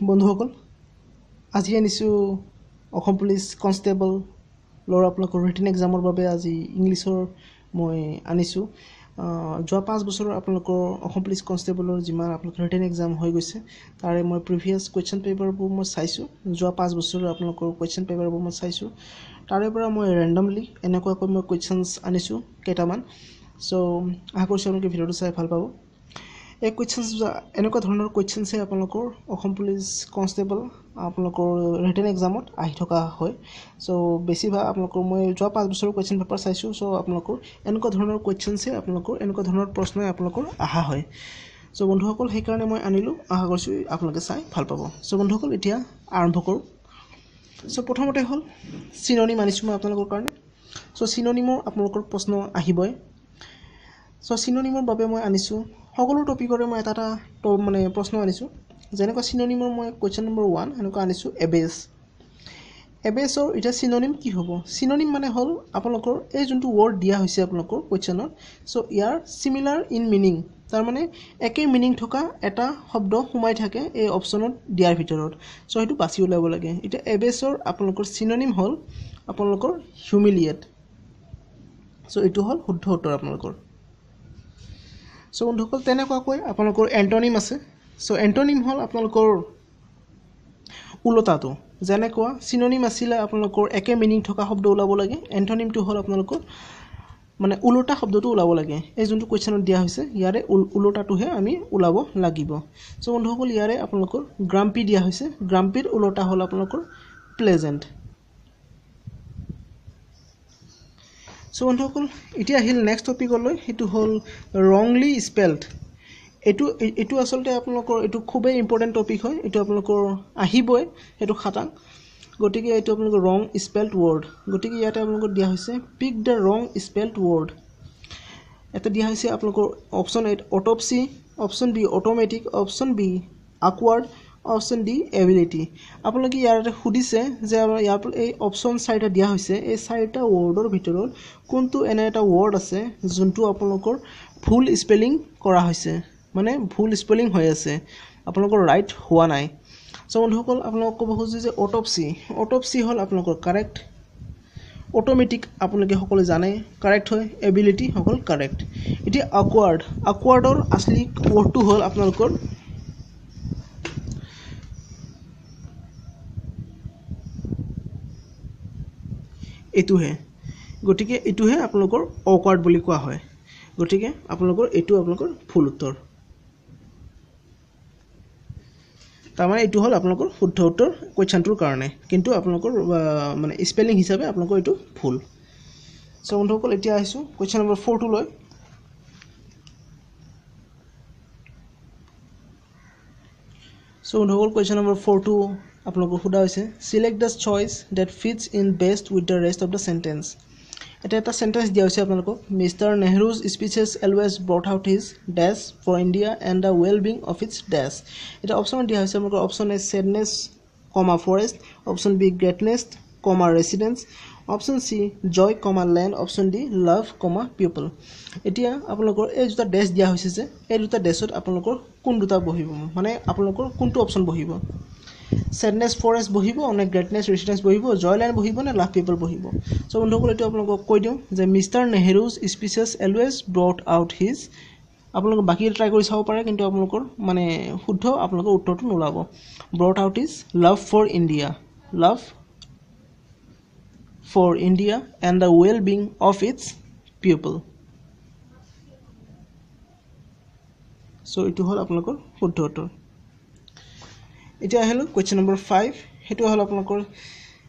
বন্ধুসকল আজি আনিছোঁ অসম পুলিচ কনষ্টেবলৰ আপোনালোকৰ ৰিটেন এক্সামৰ বাবে আজি ইংলিছৰ মই আনিছোঁ। যোৱা পাঁচ বছৰৰ আপোনালোকৰ অসম পুলিচ কনষ্টেবলৰ যিমান আপোনালোকৰ ৰিটেন এক্সাম হৈ গৈছে তাৰে মই প্ৰিভিয়াছ কুৱেশ্যন পেপাৰবোৰ মই চাইছোঁ। যোৱা পাঁচ বছৰৰ আপোনালোকৰ কুৱেশ্যন পেপাৰবোৰ মই চাইছোঁ। তাৰে পৰা মই ৰেণ্ডমলি এনেকুৱাকৈ মই কুৱেশ্যনছ আনিছোঁ কেইটামান। চ' আশা কৰিছোঁ আপোনালোকে ভিডিঅ'টো চাই ভাল পাব। এই কুৱেশ্যনছ এনেকুৱা ধৰণৰ কুৱেশ্যনছে আপোনালোকৰ অসম পুলিচ কনষ্টেবল আপোনালোকৰ ৰিটেন এক্সামত আহি থকা হয়। চ' বেছিভাগ আপোনালোকৰ মই যোৱা পাঁচ বছৰৰ কুৱেশ্যন পেপাৰ চাইছোঁ চ' আপোনালোকৰ এনেকুৱা ধৰণৰ কুৱেশ্যনছে আপোনালোকৰ এনেকুৱা ধৰণৰ প্ৰশ্নই আপোনালোকৰ অহা হয়। চ' বন্ধুসকল সেইকাৰণে মই আনিলোঁ আশা কৰিছোঁ আপোনালোকে চাই ভাল পাব। চ' বন্ধুসকল এতিয়া আৰম্ভ কৰোঁ। চ' প্ৰথমতে হ'ল চিননিম আনিছোঁ মই আপোনালোকৰ কাৰণে। চ' চিননিমৰ আপোনালোকৰ প্ৰশ্ন আহিবই। চ' চিননিমৰ বাবে মই আনিছোঁ সকলো টপিকৰে মই এটা এটা মানে প্ৰশ্ন আনিছোঁ। যেনেকুৱা চিননিমৰ মই কুৱেশ্যন নম্বৰ ওৱান সেনেকুৱা আনিছোঁ এবেজ। এবেজৰ এতিয়া চিননিম কি হ'ব? চিননিম মানে হ'ল আপোনালোকৰ এই যোনটো ৱৰ্ড দিয়া হৈছে আপোনালোকৰ কুৱেশ্যনত চ' ইয়াৰ চিমিলাৰ ইন মিনিং তাৰমানে একেই মিনিং থকা এটা শব্দ সোমাই থাকে এই অপশ্যনত দিয়াৰ ভিতৰত। চ' সেইটো বাছি উলিয়াব লাগে। এতিয়া এবেজৰ আপোনালোকৰ চিননিম হ'ল আপোনালোকৰ হিউমিলিয়েট চ' এইটো হ'ল শুদ্ধ উত্তৰ আপোনালোকৰ। চ' বন্ধুসকল তেনেকুৱাকৈ আপোনালোকৰ এণ্টনিম আছে। চ' এণ্টনিম হ'ল আপোনালোকৰ ওলোটাটো যেনেকুৱা চিননিম আছিলে আপোনালোকৰ একে মিনিং থকা শব্দ ওলাব লাগে। এণ্টনিমটো হ'ল আপোনালোকৰ মানে ওলোটা শব্দটো ওলাব লাগে। এই যোনটো কুৱেশ্যনত দিয়া হৈছে ইয়াৰে ওলোটাটোহে আমি ওলাব লাগিব। চ' বন্ধুসকল ইয়াৰে আপোনালোকৰ গ্ৰাম্পি দিয়া হৈছে। গ্ৰাম্পিৰ ওলোটা হ'ল আপোনালোকৰ প্লেজেণ্ট চ' বন্ধুসকল এতিয়া আহিল নেক্সট টপিকলৈ সেইটো হ'ল ৰংলি স্পেল্ড এইটো এইটো আচলতে আপোনালোকৰ এইটো খুবেই ইম্পৰ্টেণ্ট টপিক হয়। এইটো আপোনালোকৰ আহিবই সেইটো খাটাং। গতিকে এইটো আপোনালোকৰ ৰং স্পেল্ড ৱৰ্ড গতিকে ইয়াতে আপোনালোকৰ দিয়া হৈছে pick the wrong spelled word এটা দিয়া হৈছে আপোনালোকৰ option A autopsy option B automatic option B awkward option D ability আপোনালোকে ইয়াতে সুধিছে যে ইয়াৰ এই অপশ্যন চাৰিটা দিয়া হৈছে। এই চাৰিটা ৱৰ্ডৰ ভিতৰত কোনটো এনে এটা ৱৰ্ড আছে যোনটো আপোনালোকৰ ভুল স্পেলিং কৰা হৈছে? মানে ভুল স্পেলিং হৈ আছে। আপোনালোকৰ ৰাইট হোৱা নাই। চ' বন্ধুসকল আপোনালোকক ক'ব খুজিছোঁ যে অট'পচি অট'পচি হ'ল আপোনালোকৰ কাৰেক্ট অট'মেটিক আপোনালোকে সকলোৱে জানে কাৰেক্ট হয় এবিলিটি সকল কাৰেক্ট এতিয়া আকৱাৰ্ড আকৱাৰ্ডৰ আচলি ৱৰ্ডটো হ'ল আপোনালোকৰ এইটোহে। গতিকে এইটোহে আপোনালোকৰ অকৱাৰ্ড বুলি কোৱা হয়। গতিকে আপোনালোকৰ এইটো আপোনালোকৰ ভুল উত্তৰ। তাৰমানে এইটো হ'ল আপোনালোকৰ শুদ্ধ উত্তৰ কুৱেশ্যনটোৰ কাৰণে। কিন্তু আপোনালোকৰ মানে স্পেলিং হিচাপে আপোনালোকৰ এইটো ভুল। চ' বন্ধুসকল এতিয়া আহিছোঁ। কুৱেশ্যন নম্বৰ ফ'ৰটোলৈ চ' বন্ধুসকল কুৱেশ্যন নম্বৰ ফ'ৰটো আপোনালোকক সোধা হৈছে select the choice that fits in best with the rest of the sentence এতিয়া এটা চেণ্টেন্স দিয়া হৈছে আপোনালোকক mister Nehru's speeches always brought out his dash for India and the well being of its dash এতিয়া অপশ্যনত দিয়া হৈছে আপোনালোকৰ option A sadness comma forest option B greatness comma residence option C joy comma land option D love comma people এতিয়া আপোনালোকৰ এই দুটা ডেছ দিয়া হৈছে যে এই দুটা ডেছত আপোনালোকৰ কোন দুটা বহিব? মানে আপোনালোকৰ কোনটো অপশ্যন বহিব? ছেডনেছ ফৰেষ্ট বহিব নে গ্ৰেটনেছ ৰেচিডেঞ্চ বহিব? জয়লেণ্ড বহিব নে লাভ পিপল বহিব? চ' বন্ধুসকল এইটো আপোনালোকক কৈ দিওঁ যে mister Nehru's speeches always brought out his আপোনালোকে বাকী ট্ৰাই কৰি চাব পাৰে কিন্তু আপোনালোকৰ মানে শুদ্ধ আপোনালোকৰ উত্তৰটো নোলাব। Brought out is love for India love for India and the well being of its people so' এইটো হ'ল আপোনালোকৰ শুদ্ধ উত্তৰ এতিয়া আহিলোঁ কুৱেশ্যন নম্বৰ ফাইভ সেইটো হ'ল আপোনালোকৰ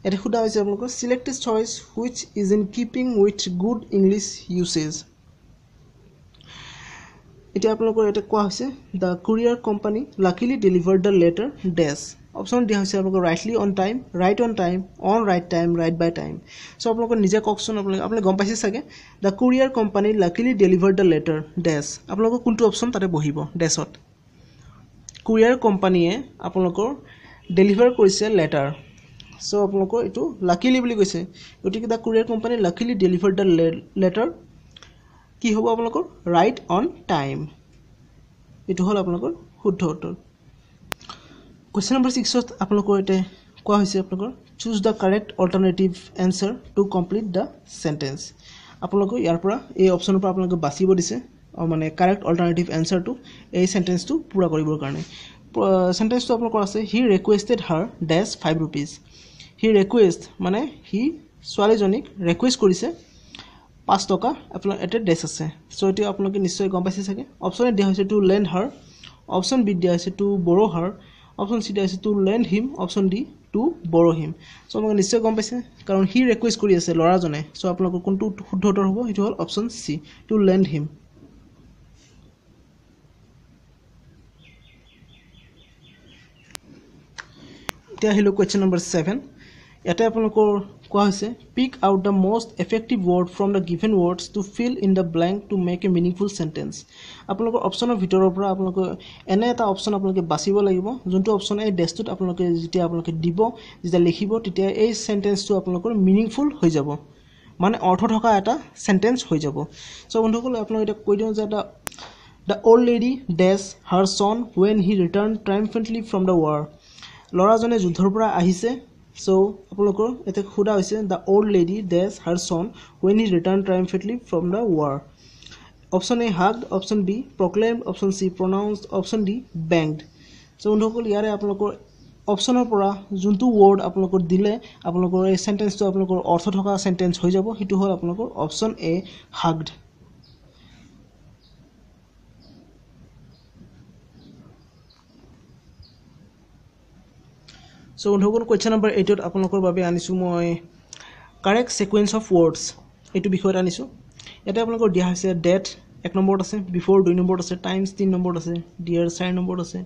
ইয়াতে সোধা হৈছে আপোনালোকৰ select is choice which is in keeping with good English usage এতিয়া আপোনালোকৰ ইয়াতে কোৱা হৈছে the courier company luckily deliver the letter dash option দিয়া হৈছে আপোনালোকৰ rightly on time right on time on right time right by time so' আপোনালোকৰ নিজে কওকচোন আপোনালোকে আপোনালোকে গম পাইছে চাগে? The courier company luckily deliver the letter dash আপোনালোকৰ কোনটো অপশ্যন তাতে বহিব ডেছত কুৰিয়াৰ কোম্পানীয়ে আপোনালোকৰ ডেলিভাৰ কৰিছে লেটাৰ চ' আপোনালোকৰ এইটো লাকিলি বুলি কৈছে। গতিকে the courier company luckily deliver the letter কি হ'ব আপোনালোকৰ? ৰাইট অন টাইম এইটো হ'ল আপোনালোকৰ শুদ্ধ উত্তৰ। কুৱেশ্যন নম্বৰ ছিক্সত আপোনালোকৰ এতিয়া কোৱা হৈছে আপোনালোকৰ choose the correct alternative answer to complete the sentence আপোনালোকে ইয়াৰ পৰা এই অপশ্যনৰ পৰা আপোনালোকে বাচিব দিছে মানে কাৰেক্ট অল্টাৰনেটিভ এনচাৰটো এই চেণ্টেঞ্চটো পূৰা কৰিবৰ কাৰণে। চেণ্টেঞ্চটো আপোনালোকৰ আছে he requested her dash five rupees he request মানে সি ছোৱালীজনীক ৰিকুৱেষ্ট কৰিছে পাঁচ টকা আপোনাৰ এটা ড্ৰেছ আছে। চ' এতিয়া আপোনালোকে নিশ্চয় গম পাইছে চাগে? অপশ্যন এ দিয়া হৈছে to lend her option B দিয়া হৈছে to borrow her option C হৈছে to lend him option D to borrow him so' আপোনালোকে নিশ্চয় গম পাইছে কাৰণ সি ৰিকুৱেষ্ট কৰি আছে ল'ৰাজনে। চ' আপোনালোকৰ কোনটো শুদ্ধ উত্তৰ হ'ব সেইটো হ'ল option C to lend him এতিয়া আহিলোঁ কুৱেশ্যন নম্বৰ ছেভেন ইয়াতে আপোনালোকৰ কোৱা হৈছে pick out the most effective word from the given words to fill in the blank to make a meaningful sentence আপোনালোকৰ অপশ্যনৰ ভিতৰৰ পৰা আপোনালোকে এনে এটা অপশ্যন আপোনালোকে বাচিব লাগিব যোনটো অপশ্যন এই ডেছটোত আপোনালোকে যেতিয়া আপোনালোকে দিব যেতিয়া লিখিব তেতিয়া এই চেণ্টেঞ্চটো আপোনালোকৰ মিনিংফুল হৈ যাব। মানে অৰ্থ থকা এটা চেণ্টেঞ্চ হৈ যাব। চ' বন্ধুসকলে আপোনালোকে এতিয়া কৈ দিওঁ যে এটা the old lady dash her son when he return triumphantly from the war ল'ৰাজনে যুদ্ধৰ পৰা আহিছে চ' আপোনালোকৰ এতিয়া সোধা হৈছে the old lady dash her son when he return triumphantly from the war option A hugged option B proclaimed option C pronounced option D banked so' বন্ধুসকল ইয়াৰে আপোনালোকৰ অপশ্যনৰ পৰা যোনটো ৱৰ্ড আপোনালোকৰ দিলে আপোনালোকৰ এই চেণ্টেঞ্চটো আপোনালোকৰ অৰ্থ থকা চেণ্টেঞ্চ হৈ যাব। সেইটো হ'ল আপোনালোকৰ অপশ্যন এ হাগড চ' বন্ধুসকল কুৱেশ্যন নম্বৰ এইটত আপোনালোকৰ বাবে আনিছোঁ মই কাৰেক্ট ছিকুৱেঞ্চ অফ ৱৰ্ডছ এইটো বিষয়ত আনিছোঁ। ইয়াতে আপোনালোকৰ দিয়া হৈছে ডেট এক নম্বৰত আছে বিফ'ৰ দুই নম্বৰত আছে টাইমছ তিনি নম্বৰত আছে ডিয়াৰ চাৰি নম্বৰত আছে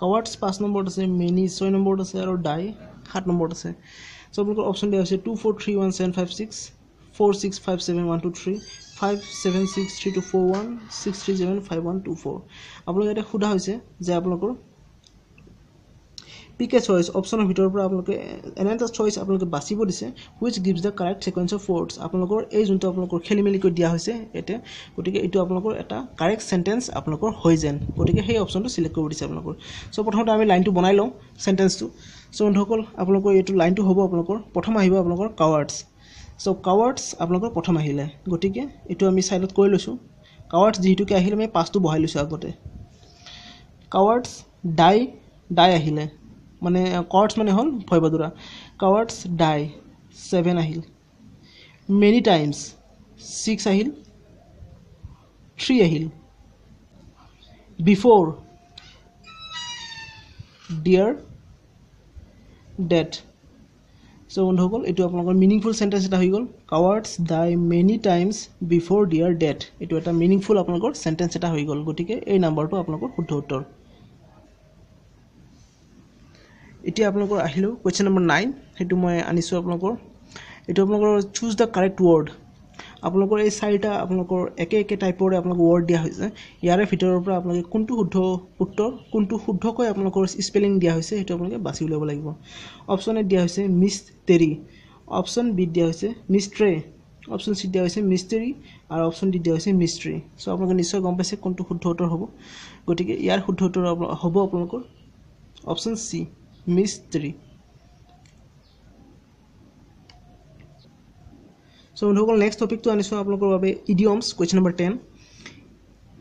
কাৱাৰ্ডছ পাঁচ নম্বৰত আছে মেনি ছয় নম্বৰত আছে আৰু ডাই সাত নম্বৰত আছে। চ' আপোনালোকৰ অপশ্যন দিয়া হৈছে two four three one seven five six four six five seven one two three five seven six three two four one six three seven five one two four আপোনালোকে ইয়াতে সোধা হৈছে যে আপোনালোকৰ পিক চইচ অপশ্যনৰ ভিতৰৰ পৰা আপোনালোকে এনে এটা চইচ আপোনালোকে বাচিব দিছে which gives the correct sequence of words আপোনালোকৰ এই যোনটো আপোনালোকৰ খেলি মেলিকৈ দিয়া হৈছে এতিয়া গতিকে এইটো আপোনালোকৰ এটা কাৰেক্ট চেণ্টেঞ্চ আপোনালোকৰ হৈ যেন। গতিকে সেই অপশ্যনটো চিলেক্ট কৰিব দিছে আপোনালোকৰ। চ' প্ৰথমতে আমি লাইনটো বনাই লওঁ চেণ্টেঞ্চটো চ' বন্ধুসকল আপোনালোকৰ এইটো লাইনটো হ'ব আপোনালোকৰ প্ৰথম আহিব আপোনালোকৰ কাৱাৰ্ডছ চ' কাৱাৰ্ডছ আপোনালোকৰ প্ৰথম আহিলে। গতিকে এইটো আমি চাইডত কৰি লৈছোঁ। কাৱাৰ্ডছ যিহেতুকে আহিলে আমি পাঁচটো বহাই লৈছোঁ আগতে। কাৱাৰ্ডছ ডাই ডাই আহিলে। মানে কৰ্ডছ মানে হ'ল ভয়বদৰা কাৱাৰ্ডছ ডাই ছেভেন আহিল। মেনি টাইমছ ছিক্স আহিল। থ্ৰী আহিল। বিফ'ৰ ডিয়াৰ ডেট চ' বন্ধুসকল এইটো আপোনালোকৰ মিনিংফুল চেণ্টেঞ্চ এটা হৈ গ'ল। Cowards die many times before their death এইটো এটা মিনিংফুল আপোনালোকৰ চেণ্টেঞ্চ এটা হৈ গ'ল। গতিকে এই নাম্বাৰটো আপোনালোকৰ শুদ্ধ উত্তৰ। এতিয়া আপোনালোকৰ আহিলোঁ। কুৱেশ্যন নম্বৰ নাইন সেইটো মই আনিছোঁ আপোনালোকৰ। এইটো আপোনালোকৰ চুজ দ্য কাৰেক্ট ৱৰ্ড আপোনালোকৰ এই চাৰিটা আপোনালোকৰ একে একে টাইপৰে আপোনালোকৰ ৱৰ্ড দিয়া হৈছে। ইয়াৰে ভিতৰৰ পৰা আপোনালোকে কোনটো শুদ্ধ উত্তৰ কোনটো শুদ্ধকৈ আপোনালোকৰ স্পেলিং দিয়া হৈছে সেইটো আপোনালোকে বাছি উলিয়াব লাগিব। অপশ্যন এ দিয়া হৈছে মিছ তেৰি অপশ্যন বিত দিয়া হৈছে মিষ্ট্ৰে অপশ্যন চি দিয়া হৈছে মিষ্টেৰী আৰু অপশ্যন ডি দিয়া হৈছে মিষ্ট্ৰী চ' আপোনালোকে নিশ্চয় গম পাইছে কোনটো শুদ্ধ উত্তৰ হ'ব। গতিকে ইয়াৰ শুদ্ধ উত্তৰ হ'ব আপোনালোকৰ অপশ্যন চি মিষ্ট্ৰী চ' বন্ধুসকল নেক্সট টপিকটো আনিছোঁ আপোনালোকৰ বাবে idioms question number ten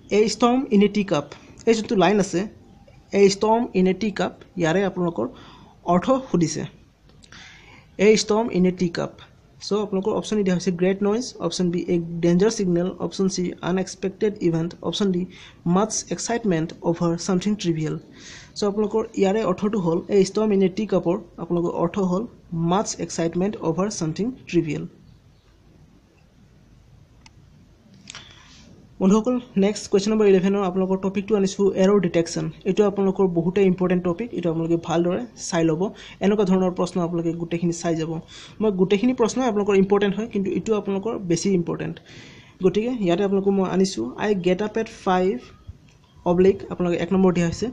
a storm in a tea cup এই যোনটো লাইন আছে a storm in a tea cup ইয়াৰে আপোনালোকৰ অৰ্থ সুধিছে। A storm in a tea cup so' আপোনালোকৰ অপশ্যন দিয়া হৈছে great noise option B a danger signal option C unexpected event option D much excitement over something trivial so' আপোনালোকৰ ইয়াৰে অৰ্থটো হ'ল এই ষ্টৰ্ম ইন এ টি কাপৰ আপোনালোকৰ অৰ্থ হ'ল much excitement over something trivial বন্ধুসকল নেক্সট কুৱেশ্যন নম্বৰ ইলেভেনৰ আপোনালোকৰ টপিকটো আনিছোঁ এৰৰ ডিটেকশ্যন এইটো আপোনালোকৰ বহুতেই ইম্পৰ্টেণ্ট টপিক এইটো আপোনালোকে ভালদৰে চাই ল'ব। এনেকুৱা ধৰণৰ প্ৰশ্ন আপোনালোকে গোটেইখিনি চাই যাব। মই গোটেইখিনি প্ৰশ্নই আপোনালোকৰ ইম্পৰ্টেণ্ট হয় কিন্তু এইটো আপোনালোকৰ বেছি ইম্পৰ্টেণ্ট গতিকে ইয়াতে আপোনালোকক মই আনিছোঁ I get up at five oblique আপোনালোকে এক নম্বৰ দিয়া হৈছে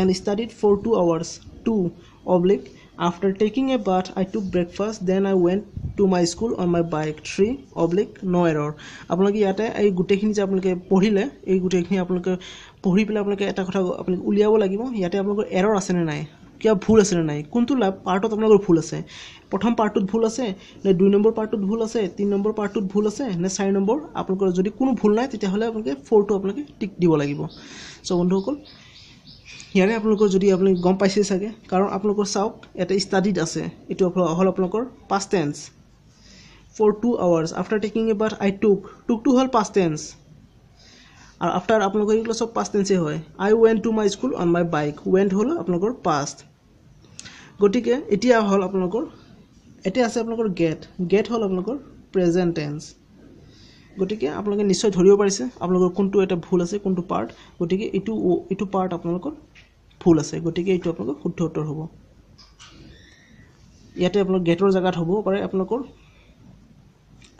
and studied for two hours two oblique after taking a bath I took breakfast then I went to my school on my bike three oblique no error আপোনালোকে ইয়াতে এই গোটেইখিনি যে আপোনালোকে পঢ়িলে এই গোটেইখিনি আপোনালোকে পঢ়ি পেলাই আপোনালোকে এটা কথা আপোনালোকে উলিয়াব লাগিব ইয়াতে আপোনালোকৰ এৰৰ আছেনে নাই? কিবা ভুল আছে নে নাই? কোনটো পাৰ্টত আপোনালোকৰ ভুল আছে? প্ৰথম পাৰ্টটোত ভুল আছে নে দুই নম্বৰ পাৰ্টটোত ভুল আছে তিনি নম্বৰ পাৰ্টটোত ভুল আছে নে চাৰি নম্বৰ? আপোনালোকৰ যদি কোনো ভুল নাই তেতিয়াহ'লে আপোনালোকে ফ'ৰটো আপোনালোকে টিক দিব লাগিব। চ' বন্ধুসকল ইয়াৰে আপোনালোকৰ যদি আপুনি গম পাইছে চাগে কাৰণ আপোনালোকৰ চাওক এটা ষ্টাডিত আছে। এইটো হ'ল আপোনালোকৰ past tense for two hours after taking a bath I took টুকটো হ'ল পাষ্ট টেন্স আৰু আফটাৰ আপোনালোকৰ এইগুলো চব পাষ্ট টেন্সেই হয়। I went to my school on my bike went হ'ল আপোনালোকৰ পাষ্ট গতিকে এতিয়া হ'ল আপোনালোকৰ এতিয়া আছে আপোনালোকৰ গেট গেট হ'ল আপোনালোকৰ প্ৰেজেণ্ট টেন্স গতিকে আপোনালোকে নিশ্চয় ধৰিব পাৰিছে। আপোনালোকৰ কোনটো এটা ভুল আছে কোনটো পাৰ্ট গতিকে এইটো এইটো পাৰ্ট আপোনালোকৰ ভুল আছে গতিকে এইটো আপোনালোকৰ শুদ্ধ উত্তৰ হ'ব। ইয়াতে আপোনালোকৰ গেটৰ জেগাত হ'ব পাৰে আপোনালোকৰ।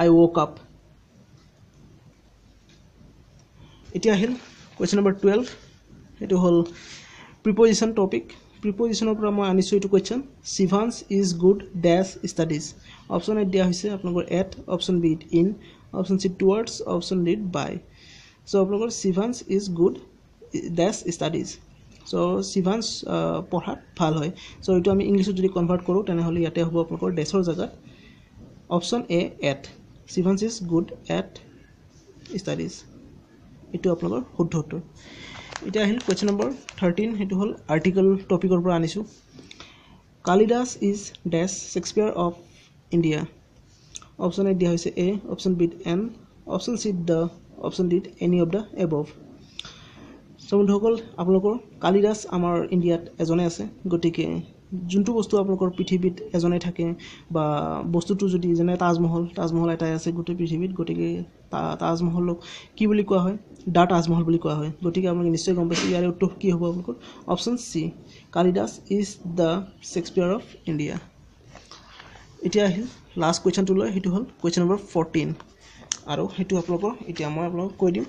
আই ৱক আপ এতিয়া আহিল কুৱেশ্যন নম্বৰ টুৱেলভ সেইটো হ'ল প্ৰিপজিশ্যন টপিক প্ৰিপজিশ্যনৰ পৰা মই আনিছোঁ এইটো question Shivansh is good dash studies option এত দিয়া হৈছে আপোনালোকৰ at option B in option C towards option ডিত বাই চ' আপোনালোকৰ Shivansh is good dash studies so' Shivansh পঢ়াত ভাল হয়। চ' এইটো আমি ইংলিছত যদি কনভাৰ্ট কৰোঁ তেনেহ'লে ইয়াতে হ'ব আপোনালোকৰ ডেছৰ জেগাত option A at Shivansh is good at studies এইটো আপোনালোকৰ শুদ্ধ উত্তৰ। এতিয়া আহিল কুৱেশ্যন নম্বৰ থাৰ্টিন সেইটো হ'ল আৰ্টিকেল টপিকৰ পৰা আনিছোঁ। Kalidas is dash Shakespeare of India option A দিয়া হৈছে এ অপশ্যন বিত এন অপশ্যন চিত দ্য অপশ্যন ডিত any of the above so' বন্ধুসকল আপোনালোকৰ। কালিদাস আমাৰ ইণ্ডিয়াত এজনে আছে। গতিকে যোনটো বস্তু আপোনালোকৰ পৃথিৱীত এজনে থাকে বা বস্তুটো যদি যেনে তাজমহল তাজমহল এটাই আছে গোটেই পৃথিৱীত গতিকে তাজমহলক কি বুলি কোৱা হয়? দা তাজমহল বুলি কোৱা হয়। গতিকে আপোনালোকে নিশ্চয় গম পাইছে ইয়াৰে উত্তৰ কি হ'ব আপোনালোকৰ। Option C Kalidas is the Shakespeare of India. এতিয়া আহিল লাষ্ট কুৱেশ্যনটো লৈ সেইটো হ'ল কুৱেশ্যন নম্বৰ ফৰ্টিন আৰু সেইটো আপোনালোকৰ এতিয়া মই আপোনালোকক কৈ দিম।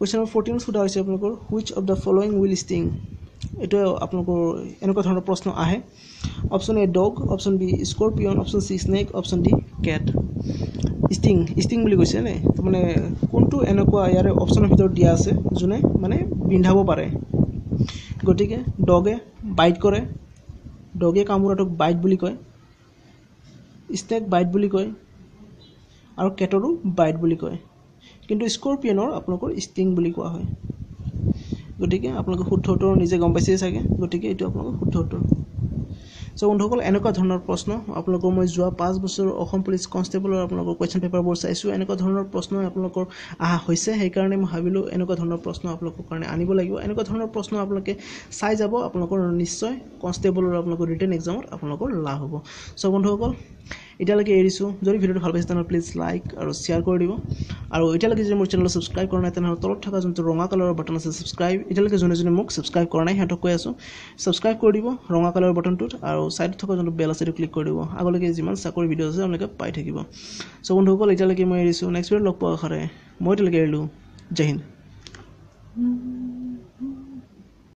কুৱেশ্যন নম্বৰ ফৰ্টিনত সোধা হৈছে আপোনালোকৰ which of the following will sting এইটো আপোনালোকৰ এনেকুৱা ধৰণৰ প্ৰশ্ন আহে। Option A dog option B scorpion option C snake option D cat sting sting বুলি কৈছে নে? মানে কোনটো এনেকুৱা ইয়াৰে অপশ্যনৰ ভিতৰত দিয়া আছে যোনে মানে পিন্ধাব পাৰে? গতিকে ডগে বাইট কৰে। ডগে কামোৰাটোক বাইট বুলি কয়। স্নেক বাইট বুলি কয়। আৰু কেটৰো বাইট বুলি কয়। কিন্তু স্কৰপিয়নৰ আপোনালোকৰ ষ্টিং বুলি কোৱা হয়। গতিকে আপোনালোকে শুদ্ধ উত্তৰ নিজে গম পাইছেই চাগে। গতিকে এইটো আপোনালোকৰ শুদ্ধ উত্তৰ চ' বন্ধুসকল এনেকুৱা ধৰণৰ প্ৰশ্ন আপোনালোকৰ মই যোৱা পাঁচ বছৰ অসম পুলিচ কনষ্টেবলৰ আপোনালোকৰ কুৱেশ্যন পেপাৰবোৰ চাইছোঁ। এনেকুৱা ধৰণৰ প্ৰশ্ন আপোনালোকৰ অহা হৈছে। সেইকাৰণে মই ভাবিলোঁ এনেকুৱা ধৰণৰ প্ৰশ্ন আপোনালোকৰ কাৰণে আনিব লাগিব। এনেকুৱা ধৰণৰ প্ৰশ্ন আপোনালোকে চাই যাব। আপোনালোকৰ নিশ্চয় কনষ্টেবলৰ আপোনালোকৰ ৰিটেন এক্সামত আপোনালোকৰ লাভ হ'ব। চ' বন্ধুসকল এতিয়ালৈকে এৰিছোঁ যদি ভিডিঅ'টো ভাল পাইছে তেনেহ'লে প্লিজ লাইক আৰু শ্বেয়াৰ কৰি দিব। আৰু এতিয়ালৈকে যদি মোৰ চেনেলত ছাবস্ক্ৰাইব কৰা নাই তেনেহ'লে তলত থকা যোনটো ৰঙা কালাৰৰ বাটন আছে ছাবস্ক্ৰাইব এতিয়ালৈকে যোনে যোনে মোক ছাবস্ক্ৰাইব কৰা নাই সিহঁতক কৈ আছোঁ ছাবস্ক্ৰাইব কৰি দিব ৰঙা কালাৰৰ বাটনটোত আৰু ছাইডত থকা যোনটো বেল আছে সেইটো ক্লিক কৰি দিব। আগলৈকে যিমান চাকৰি ভিডিঅ' আছে আপোনালোকে পাই থাকিব। চ' বন্ধুসকল এতিয়ালৈকে মই এৰিছোঁ নেক্সট ভিডিঅ'ত লগ পোৱা আশাৰে মই এতিয়ালৈকে এৰিলোঁ। জয় হিন্দ।